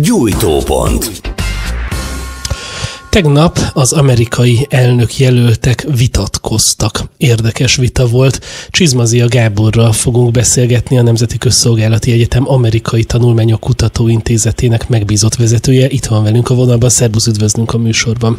Gyújtópont Tegnap az amerikai elnök jelöltek vitatkoztak. Érdekes vita volt. Csizmazia Gáborral fogunk beszélgetni a Nemzeti Közszolgálati Egyetem Amerikai Tanulmányok Kutatóintézetének megbízott vezetője. Itt van velünk a vonalban. Szerbusz, üdvözlünk a műsorban.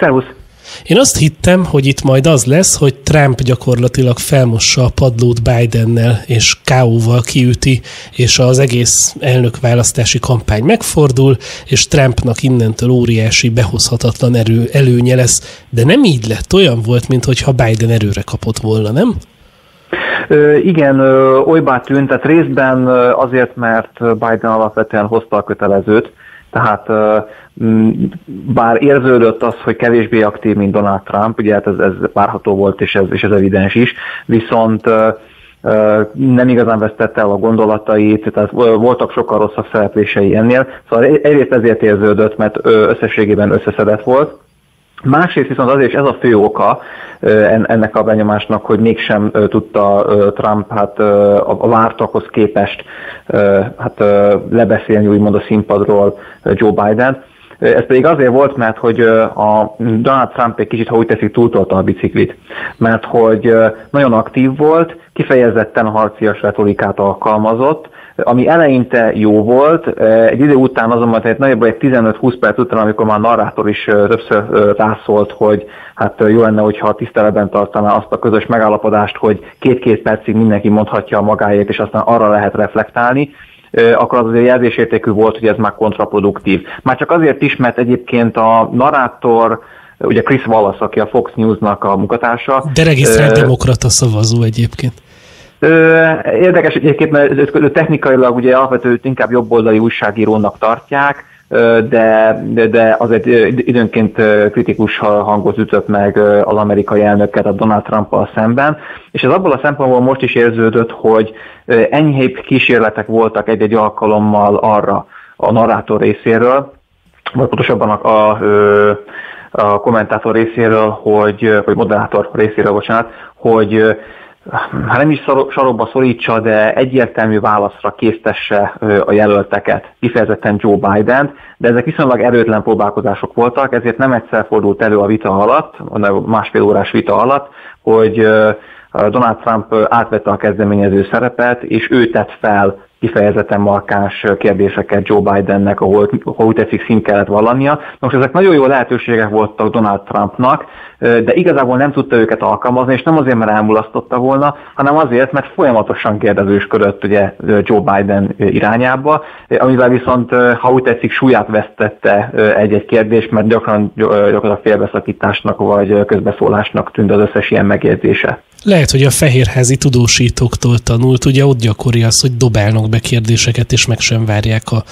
Szervusz! Én azt hittem, hogy itt majd az lesz, hogy Trump gyakorlatilag felmossa a padlót Bidennel, és K.O.-val kiüti, és az egész elnökválasztási kampány megfordul, és Trumpnak innentől óriási, behozhatatlan erő, előnye lesz. De nem így lett, olyan volt, mintha Biden erőre kapott volna, nem? Igen, olybá tűnt, tehát részben azért, mert Biden alapvetően hozta a kötelezőt, tehát bár érződött az, hogy kevésbé aktív, mint Donald Trump, ugye hát ez, ez várható volt, és ez, és ez evidens is, viszont nem igazán vesztette el a gondolatait, tehát voltak sokkal rosszabb szereplései ennél, szóval egyrészt ezért érződött, mert összességében összeszedett volt, Másrészt viszont azért is ez a fő oka ennek a benyomásnak, hogy mégsem tudta Trump hát a vártakhoz képest hát lebeszélni úgymond a színpadról Joe Biden. Ez pedig azért volt, mert hogy a Donald Trump egy kicsit, ha úgy teszik, túltolta a biciklit. Mert hogy nagyon aktív volt, kifejezetten harcias retorikát alkalmazott, ami eleinte jó volt, egy idő után azonban egy nagyjából egy 15-20 perc után, amikor már a narrátor is többször rászólt, hogy hát jó lenne, hogyha tiszteletben tartaná azt a közös megállapodást, hogy két-két percig mindenki mondhatja a magáét, és aztán arra lehet reflektálni, akkor az azért jelzésértékű volt, hogy ez már kontraproduktív. Már csak azért is, mert egyébként a narrátor, ugye Chris Wallace, aki a Fox News-nak a munkatársa. De regisztrált demokrata szavazó egyébként. Érdekes egyébként, mert technikailag ugye alapvetően inkább jobboldali újságírónak tartják, de, de, de azért időnként kritikus hangot ütött meg az amerikai elnöket a Donald trump szemben, és ez abból a szempontból most is érződött, hogy enyhébb kísérletek voltak egy-egy alkalommal arra a narrátor részéről, vagy pontosabban a, a, a kommentátor részéről, hogy, vagy moderátor részéről, bocsánat, hogy hát nem is sarokba szorítsa, de egyértelmű válaszra késztesse a jelölteket, kifejezetten Joe Biden, de ezek viszonylag erőtlen próbálkozások voltak, ezért nem egyszer fordult elő a vita alatt, másfél órás vita alatt, hogy Donald Trump átvette a kezdeményező szerepet, és ő tett fel kifejezetten markáns kérdéseket Joe Bidennek, ahol, ahol úgy tetszik szint kellett vallania. Most ezek nagyon jó lehetőségek voltak Donald Trumpnak, de igazából nem tudta őket alkalmazni, és nem azért, mert elmulasztotta volna, hanem azért, mert folyamatosan kérdezősködött ugye Joe Biden irányába, amivel viszont, ha úgy tetszik, súlyát vesztette egy-egy kérdés, mert gyakran, gyakran félbeszakításnak vagy közbeszólásnak tűnt az összes ilyen megjegyzése. Lehet, hogy a fehérházi tudósítóktól tanult, ugye ott gyakori az, hogy dobálnak be kérdéseket, és meg sem várják a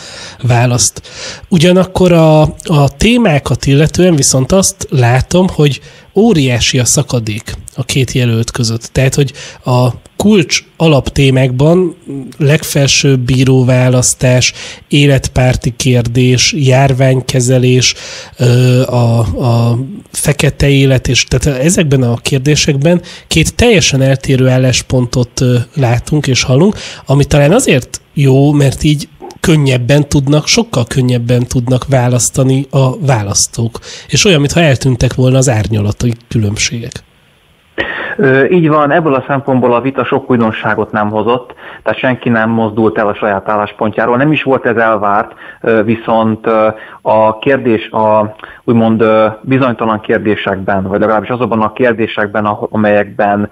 választ. Ugyanakkor a, a témákat illetően viszont azt látom, hogy óriási a szakadék a két jelölt között. Tehát, hogy a kulcs alaptémákban legfelsőbb bíróválasztás, életpárti kérdés, járványkezelés, a, a fekete élet, és tehát ezekben a kérdésekben két teljesen eltérő álláspontot látunk és hallunk, ami talán azért jó, mert így könnyebben tudnak, sokkal könnyebben tudnak választani a választók. És olyan, mintha eltűntek volna az árnyalatai különbségek. Így van, ebből a szempontból a vita sok újdonságot nem hozott, tehát senki nem mozdult el a saját álláspontjáról. Nem is volt ez elvárt, viszont a kérdés, a úgymond bizonytalan kérdésekben, vagy legalábbis azokban a kérdésekben, amelyekben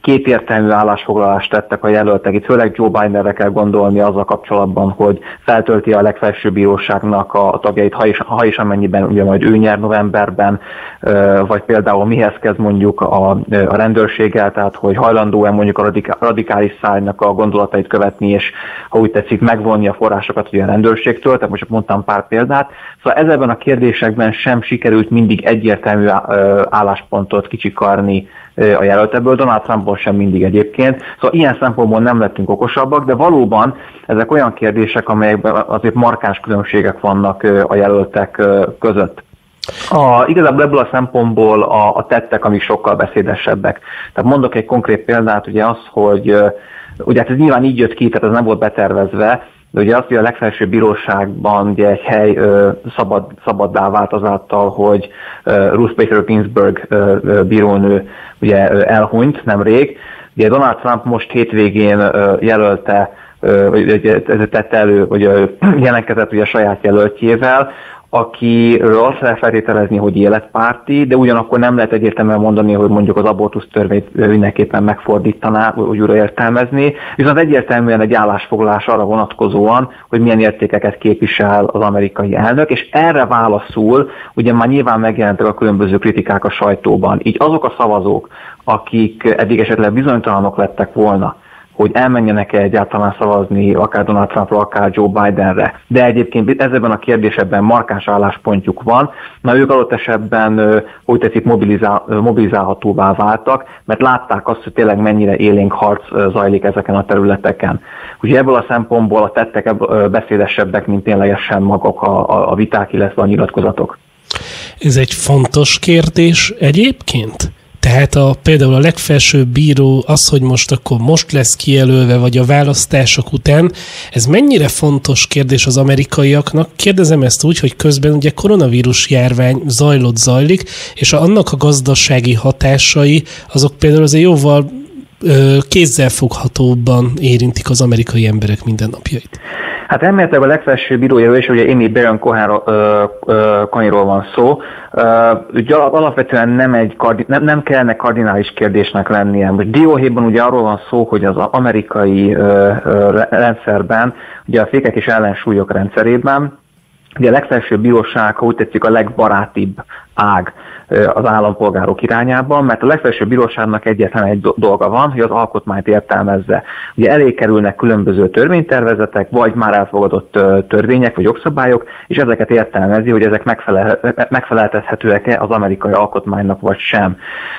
kétértelmű állásfoglalást tettek a jelöltek. Itt főleg Joe Bidenre kell gondolni azzal kapcsolatban, hogy feltölti a legfelsőbb bíróságnak a tagjait, ha is, ha is amennyiben ugye majd ő nyer novemberben, vagy például mihez kezd mondjuk a, a rendőrséggel, tehát hogy hajlandó-e mondjuk a radikális szájnak a gondolatait követni, és ha úgy tetszik, megvonni a forrásokat ugye a rendőrségtől, tehát most mondtam pár példát. Szóval ezekben a kérdésekben sem sikerült mindig egyértelmű álláspontot kicsikarni a jelölt ebből, Donald Trumpból sem mindig egyébként. Szóval ilyen szempontból nem lettünk okosabbak, de valóban ezek olyan kérdések, amelyekben azért markáns különbségek vannak a jelöltek között. A, igazából ebből a szempontból a, a tettek, amik sokkal beszédesebbek. Tehát mondok egy konkrét példát, ugye az, hogy ugye hát ez nyilván így jött ki, tehát ez nem volt betervezve, de ugye azt, hogy a legfelsőbb bíróságban ugye egy hely szabad, szabaddá vált azáltal, hogy Ruth Bader Ginsburg bírónő ugye elhunyt nemrég. Ugye Donald Trump most hétvégén jelölte vagy tette elő, vagy jelentkezett ugye a saját jelöltjével, akiről azt lehet feltételezni, hogy életpárti, de ugyanakkor nem lehet egyértelműen mondani, hogy mondjuk az abortusz törvényt mindenképpen megfordítaná, vagy újra értelmezni, viszont egyértelműen egy állásfoglalás arra vonatkozóan, hogy milyen értékeket képvisel az amerikai elnök, és erre válaszul, ugye már nyilván megjelentek a különböző kritikák a sajtóban, így azok a szavazók, akik eddig esetleg bizonytalanok lettek volna, hogy elmenjenek-e egyáltalán szavazni akár Donald Trumpra, akár Joe Bidenre. De egyébként ezzel a kérdésben markáns álláspontjuk van, na ők adott esetben, hogy tetszik, mobilizál, mobilizálhatóvá váltak, mert látták azt, hogy tényleg mennyire élénk harc zajlik ezeken a területeken. Ugye ebből a szempontból a tettek beszédesebbek, mint ténylegesen maguk a, a viták, illetve a nyilatkozatok. Ez egy fontos kérdés egyébként? Tehát a, például a legfelsőbb bíró az, hogy most akkor most lesz kijelölve, vagy a választások után, ez mennyire fontos kérdés az amerikaiaknak? Kérdezem ezt úgy, hogy közben ugye koronavírus járvány zajlott, zajlik, és annak a gazdasági hatásai, azok például azért jóval kézzelfoghatóbban érintik az amerikai emberek mindennapjait. Hát elméletileg a legfelsőbb bírója és ugye Amy Baron Cohenról van szó. Ugye alapvetően nem, egy, nem, nem kellene kardinális kérdésnek lennie. Most dióhéjban ugye arról van szó, hogy az amerikai rendszerben, ugye a fékek és ellensúlyok rendszerében, Ugye a legfelsőbb bíróság, ha úgy tetszik, a legbarátibb ág az állampolgárok irányában, mert a legfelsőbb bíróságnak egyetlen egy dolga van, hogy az alkotmányt értelmezze. Ugye elé kerülnek különböző törvénytervezetek, vagy már elfogadott törvények vagy jogszabályok, és ezeket értelmezi, hogy ezek megfelel, megfeleltethetőek-e az amerikai alkotmánynak vagy sem.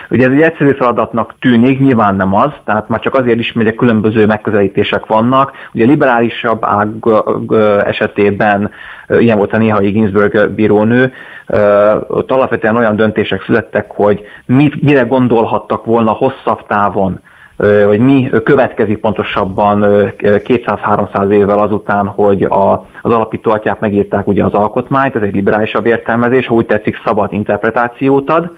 Ugye ez egy egyszerű feladatnak tűnik, nyilván nem az, tehát már csak azért is, hogy különböző megközelítések vannak. Ugye liberálisabb ág esetében ilyen volt a néhai Ginsburg bírónő, ott alapvetően olyan döntések születtek, hogy mit, mire gondolhattak volna hosszabb távon, hogy mi következik pontosabban 200-300 évvel azután, hogy a, az alapító atyák megírták ugye az alkotmányt, ez egy liberálisabb értelmezés, ha úgy tetszik szabad interpretációt ad.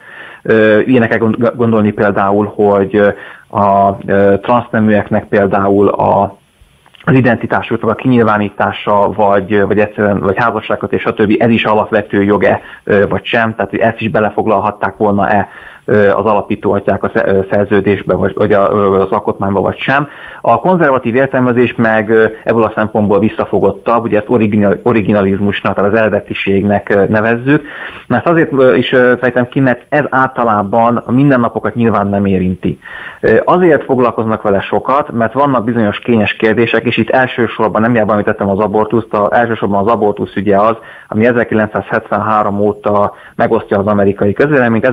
Ilyeneket gondolni például, hogy a transzneműeknek például a az identitásuknak a kinyilvánítása, vagy, vagy egyszerűen, vagy házasságot és a többi, ez is alapvető joge, vagy sem, tehát hogy ezt is belefoglalhatták volna-e az alapító atyák a szerződésbe, vagy, vagy az alkotmányba, vagy sem. A konzervatív értelmezés meg ebből a szempontból visszafogottabb, ugye ezt originalizmusnak, tehát az eredetiségnek nevezzük, mert azért is fejtem ki, mert ez általában a mindennapokat nyilván nem érinti. Azért foglalkoznak vele sokat, mert vannak bizonyos kényes kérdések, és itt elsősorban, nem jában említettem az abortuszt, a, elsősorban az abortusz ugye az, ami 1973 óta megosztja az amerikai közvéleményt.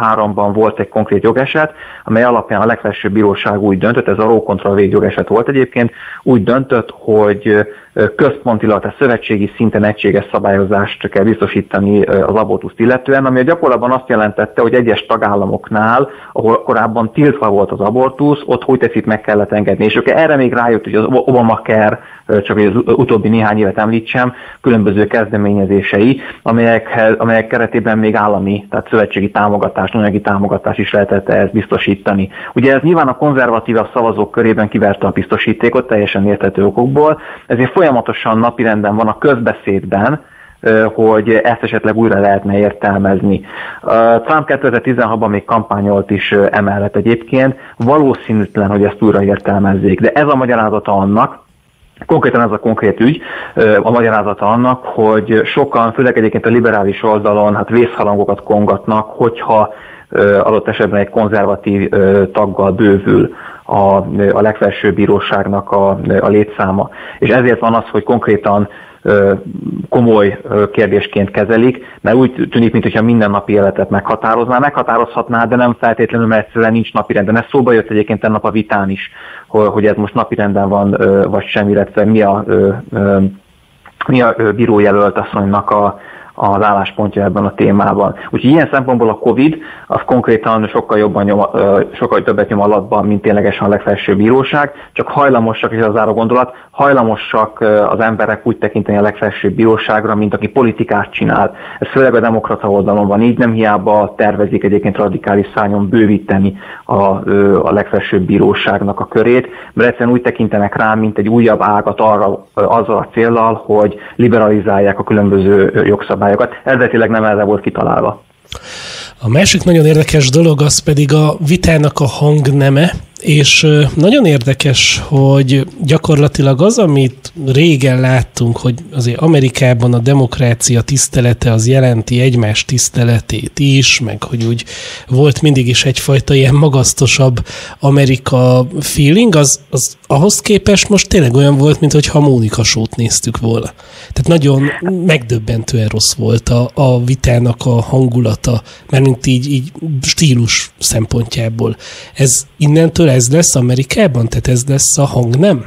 1973-ban volt egy konkrét jogeset, amely alapján a legfelsőbb bíróság úgy döntött, ez a Roe kontra jogeset volt egyébként, úgy döntött, hogy központilag, tehát szövetségi szinten egységes szabályozást kell biztosítani az abortuszt illetően, ami a gyakorlatban azt jelentette, hogy egyes tagállamoknál, ahol korábban tiltva volt az abortusz, ott hogy teszik meg kellett engedni. És ők erre még rájött, hogy az Obamacare, csak az utóbbi néhány évet említsem, különböző kezdeményezései, amelyek, amelyek keretében még állami, tehát szövetségi támogatás, anyagi támogatás is lehetett ezt biztosítani. Ugye ez nyilván a konzervatívabb szavazók körében kiverte a biztosítékot teljesen értető okokból, ezért folyamatosan napirenden van a közbeszédben, hogy ezt esetleg újra lehetne értelmezni. Trump 2016-ban még kampányolt is emellett egyébként, valószínűtlen, hogy ezt újra értelmezzék, de ez a magyarázata annak, Konkrétan ez a konkrét ügy, a magyarázata annak, hogy sokan, főleg egyébként a liberális oldalon, hát vészhalangokat kongatnak, hogyha adott esetben egy konzervatív taggal bővül a, a legfelsőbb bíróságnak a, a létszáma. És ezért van az, hogy konkrétan komoly kérdésként kezelik, mert úgy tűnik, mintha mindennapi életet meghatározná, meghatározhatná, de nem feltétlenül, mert egyszerűen nincs napirenden. Ez szóba jött egyébként ennap a vitán is, hogy ez most napirenden van, vagy sem, illetve mi a, mi a bírójelölt asszonynak a, az álláspontja ebben a témában. Úgyhogy ilyen szempontból a Covid az konkrétan sokkal jobban nyom, sokkal többet nyom alatban, mint ténylegesen a legfelsőbb bíróság, csak hajlamosak, és az záró gondolat, hajlamosak az emberek úgy tekinteni a legfelsőbb bíróságra, mint aki politikát csinál. Ez főleg a demokrata oldalon van így, nem hiába tervezik egyébként radikális szányon bővíteni a, a legfelsőbb bíróságnak a körét, mert egyszerűen úgy tekintenek rá, mint egy újabb ágat arra, azzal a célral, hogy liberalizálják a különböző jogszabályokat. Eredetileg nem erre volt kitalálva. A másik nagyon érdekes dolog az pedig a vitának a hangneme, és nagyon érdekes, hogy gyakorlatilag az, amit régen láttunk, hogy azért Amerikában a demokrácia tisztelete az jelenti egymás tiszteletét is, meg hogy úgy volt mindig is egyfajta ilyen magasztosabb Amerika feeling, az, az ahhoz képest most tényleg olyan volt, mint hogy Mónika sót néztük volna. Tehát nagyon megdöbbentően rossz volt a, a vitának a hangulata, mert mint így, így stílus szempontjából. Ez innentől ez lesz Amerikában? Tehát ez lesz a hang, nem?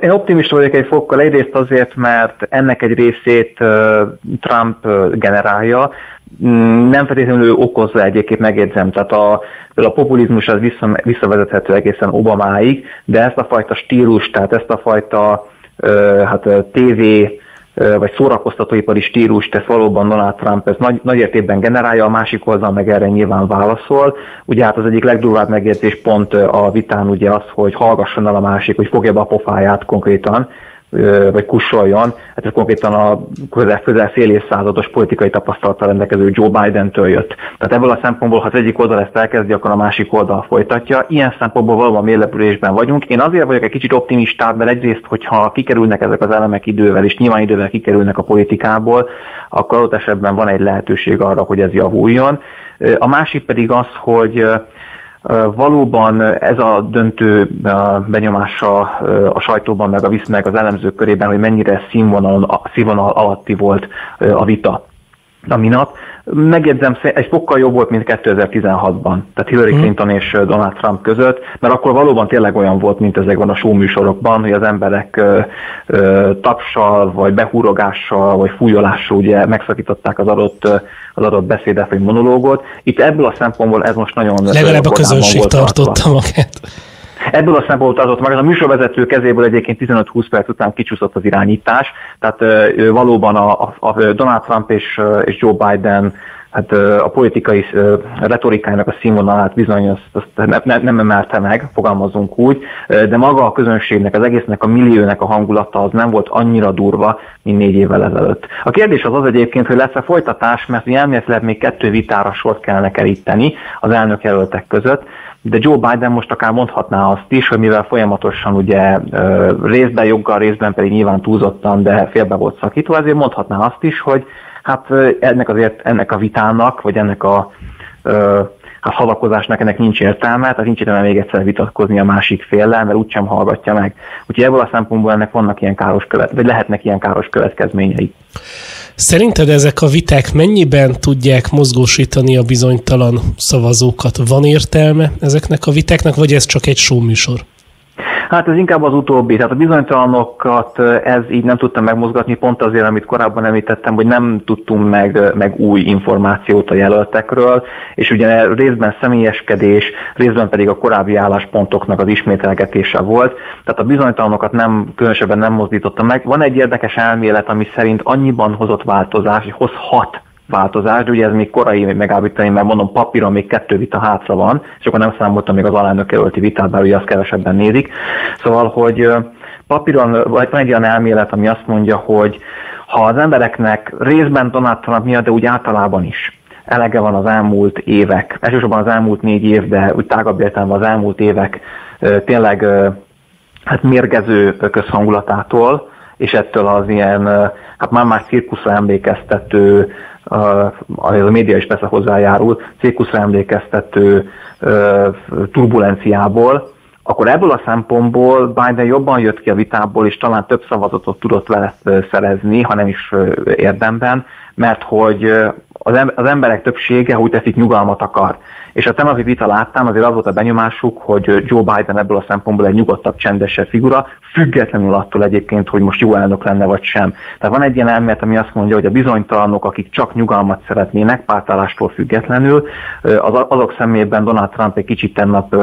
Én optimista vagyok egy fokkal, egyrészt azért, mert ennek egy részét Trump generálja, mm, nem feltétlenül okozza egyébként, megjegyzem, tehát a, a populizmus az vissza, visszavezethető egészen Obamáig, de ezt a fajta stílus, tehát ezt a fajta hát, TV vagy szórakoztatóipari stílus, ezt valóban Donald Trump ez nagy, nagy értékben generálja, a másik oldal meg erre nyilván válaszol. Ugye hát az egyik legdurvább megjegyzés pont a vitán ugye az, hogy hallgasson el a másik, hogy fogja be a pofáját konkrétan, vagy kussoljon. Hát ez konkrétan a közel, közel fél évszázados politikai tapasztalattal rendelkező Joe Biden-től jött. Tehát ebből a szempontból, ha az egyik oldal ezt elkezdi, akkor a másik oldal folytatja. Ilyen szempontból valóban mélepülésben vagyunk. Én azért vagyok egy kicsit optimistább, mert egyrészt, hogyha kikerülnek ezek az elemek idővel, és nyilván idővel kikerülnek a politikából, akkor ott esetben van egy lehetőség arra, hogy ez javuljon. A másik pedig az, hogy Valóban ez a döntő benyomása a sajtóban, meg a visz, meg az elemzők körében, hogy mennyire színvonal, színvonal alatti volt a vita a minap. Megjegyzem, egy fokkal jobb volt, mint 2016-ban, tehát Hillary mhm. Clinton és Donald Trump között, mert akkor valóban tényleg olyan volt, mint ezekben a showműsorokban, hogy az emberek ö, ö, tapsal, vagy behúrogással, vagy fújolással ugye megszakították az adott, az adott beszédet, vagy monológot. Itt ebből a szempontból ez most nagyon Legalább a közönség tartotta magát. Ebből a szempontból az ott meg, a műsorvezető kezéből egyébként 15-20 perc után kicsúszott az irányítás, tehát valóban a, a, a Donald Trump és, és Joe Biden hát a politikai retorikájának a színvonalát bizony azt, azt nem, nem emelte meg, fogalmazunk úgy, de maga a közönségnek, az egésznek a milliónek a hangulata az nem volt annyira durva, mint négy évvel ezelőtt. A kérdés az az egyébként, hogy lesz-e folytatás, mert elméletileg még kettő vitára sort kellene keríteni az elnök jelöltek között, de Joe Biden most akár mondhatná azt is, hogy mivel folyamatosan ugye részben joggal, részben pedig nyilván túlzottan, de félbe volt szakítva, ezért mondhatná azt is, hogy hát ennek azért ennek a vitának, vagy ennek a a havakozásnak ennek nincs értelme, tehát nincs értelme még egyszer vitatkozni a másik féllel, mert úgysem hallgatja meg. Úgyhogy ebből a szempontból ennek vannak ilyen káros követ, vagy lehetnek ilyen káros következményei. Szerinted ezek a viták mennyiben tudják mozgósítani a bizonytalan szavazókat? Van értelme ezeknek a vitáknak, vagy ez csak egy showműsor? Hát ez inkább az utóbbi, tehát a bizonytalanokat ez így nem tudtam megmozgatni, pont azért, amit korábban említettem, hogy nem tudtunk meg, meg új információt a jelöltekről, és ugye részben személyeskedés, részben pedig a korábbi álláspontoknak az ismételgetése volt, tehát a bizonytalanokat nem, különösebben nem mozdította meg. Van egy érdekes elmélet, ami szerint annyiban hozott változás, hogy hozhat változás, de ugye ez még korai megállítani, mert mondom papíron még kettő vita hátra van, és akkor nem számoltam még az alelnök jelölti vitát, bár ugye azt kevesebben nézik. Szóval, hogy papíron vagy van egy olyan elmélet, ami azt mondja, hogy ha az embereknek részben Donald miatt, de úgy általában is elege van az elmúlt évek, elsősorban az elmúlt négy év, de úgy tágabb értelemben az elmúlt évek tényleg hát mérgező közhangulatától, és ettől az ilyen, hát már már cirkuszra emlékeztető a, média is persze hozzájárul, cirkuszra emlékeztető turbulenciából, akkor ebből a szempontból Biden jobban jött ki a vitából, és talán több szavazatot tudott vele szerezni, ha nem is érdemben, mert hogy az emberek többsége, úgy teszik, nyugalmat akar. És a tegnapi vita láttán azért az volt a benyomásuk, hogy Joe Biden ebből a szempontból egy nyugodtabb, csendesebb figura, függetlenül attól egyébként, hogy most jó elnök lenne vagy sem. Tehát van egy ilyen elmélet, ami azt mondja, hogy a bizonytalanok, akik csak nyugalmat szeretnének, pártállástól függetlenül, az, azok szemében Donald Trump egy kicsit tennap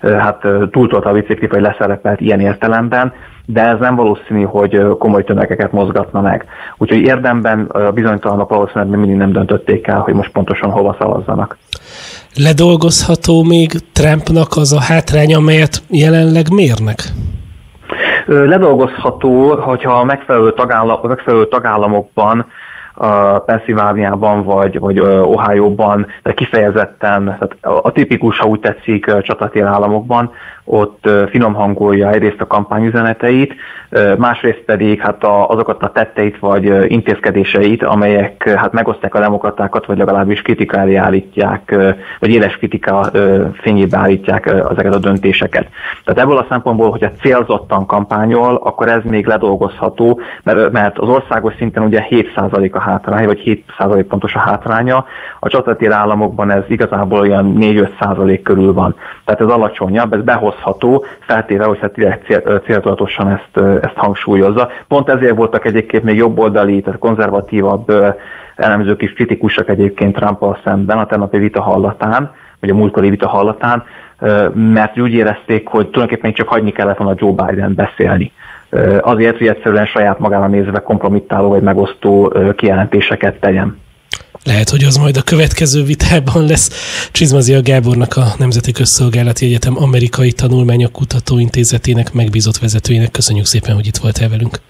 hát túltolt a bicikli, vagy leszerepelt ilyen értelemben, de ez nem valószínű, hogy komoly tömegeket mozgatna meg. Úgyhogy érdemben a bizonytalanok valószínűleg mindig nem döntötték el, hogy most pontosan hova szavazzanak. Ledolgozható még Trumpnak az a hátrány, amelyet jelenleg mérnek? Ledolgozható, hogyha a megfelelő, tagállam, megfelelő tagállamokban Pennsylvániában vagy, vagy Ohio-ban, de kifejezetten, tehát a tipikus, ha úgy tetszik, csatatér államokban, ott finom hangolja egyrészt a kampányüzeneteit, másrészt pedig hát a, azokat a tetteit vagy intézkedéseit, amelyek hát megosztják a demokratákat, vagy legalábbis kritika elé állítják, vagy éles kritika fényébe állítják ezeket a döntéseket. Tehát ebből a szempontból, hogyha célzottan kampányol, akkor ez még ledolgozható, mert, mert az országos szinten ugye 7% a hátrány, vagy 7% pontos a hátránya, a csatatér államokban ez igazából olyan 4-5% körül van. Tehát ez alacsonyabb, ez behozható, feltéve, hogy hát direkt cél, céltudatosan ezt, ezt hangsúlyozza. Pont ezért voltak egyébként még jobboldali, tehát konzervatívabb elemzők is kritikusak egyébként trump szemben a tegnapi vita hallatán, vagy a múltkori vita hallatán, mert úgy érezték, hogy tulajdonképpen csak hagyni kellett volna Joe Biden beszélni. Azért, hogy egyszerűen saját magára nézve kompromittáló vagy megosztó kijelentéseket tegyen. Lehet, hogy az majd a következő vitában lesz. Csizmazia Gábornak a Nemzeti Közszolgálati Egyetem Amerikai Tanulmányok Kutatóintézetének megbízott vezetőjének. Köszönjük szépen, hogy itt voltál velünk.